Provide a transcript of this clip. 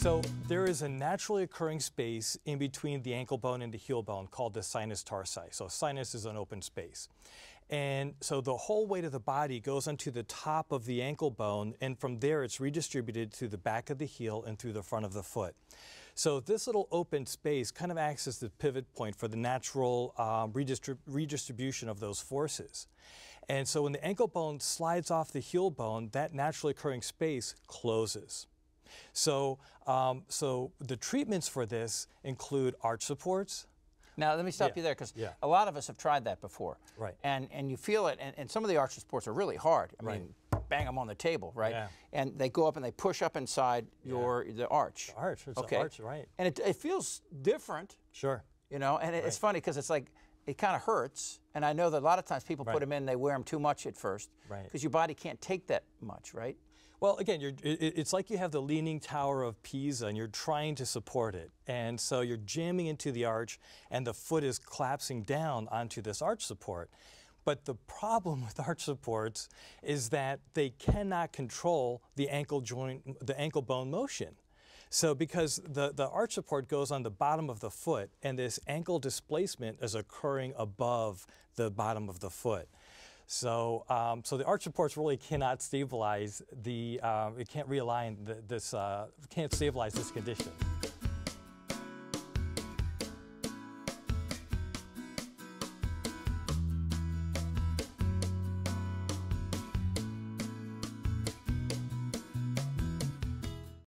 So there is a naturally occurring space in between the ankle bone and the heel bone called the sinus tarsi. So sinus is an open space. And so the whole weight of the body goes onto the top of the ankle bone, and from there it's redistributed through the back of the heel and through the front of the foot. So this little open space kind of acts as the pivot point for the natural um, redistrib redistribution of those forces. And so when the ankle bone slides off the heel bone, that naturally occurring space closes. So, um, so the treatments for this include arch supports, Now, let me stop Yeah, you there because yeah. a lot of us have tried that before. Right. And and you feel it, and, and some of the arch supports are really hard. I Right. mean, bang them on the table, right? Yeah. And they go up and they push up inside your the arch. arch, it's an okay. arch, right. And it, it feels different, Sure. you know. And it, it's funny because it's like it kind of hurts. And I know that a lot of times people put them in, they wear them too much at first, Right. Because your body can't take that much, right? Well, again, it- it's like you have the Leaning Tower of Pisa and you're trying to support it. And so you're jamming into the arch and the foot is collapsing down onto this arch support. But the problem with arch supports is that they cannot control the ankle joint, the ankle bone motion. So because the, the arch support goes on the bottom of the foot and this ankle displacement is occurring above the bottom of the foot. So, um, so the arch supports really cannot stabilize the, uh, it can't realign the, this, uh, can't stabilize this condition.